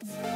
you